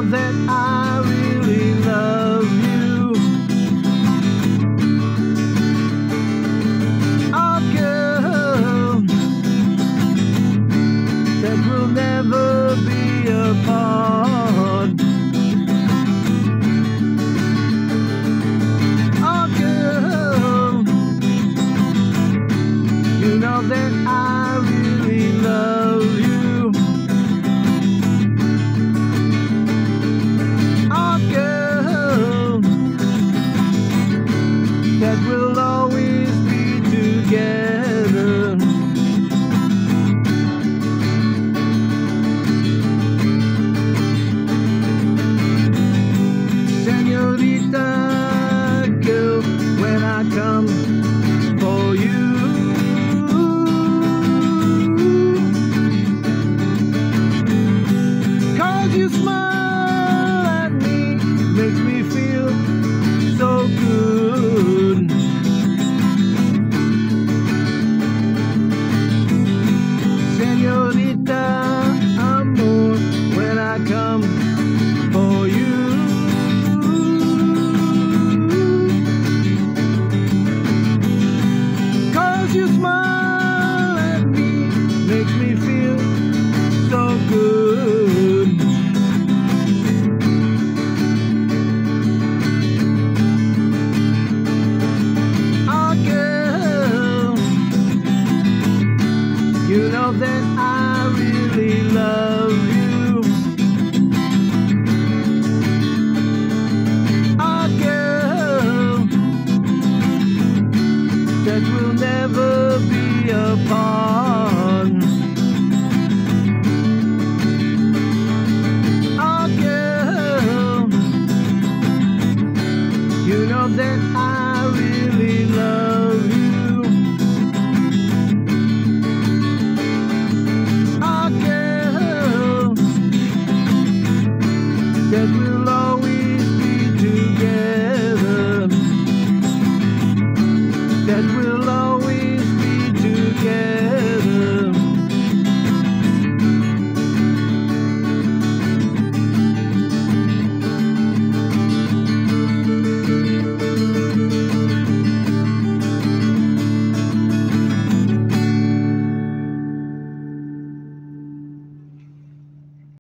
That I really love you. Oh, girl, that will never be apart. Oh, girl, you know that I really love that we'll always be together. Senorita, girl, when I come for you. Cause you smile that will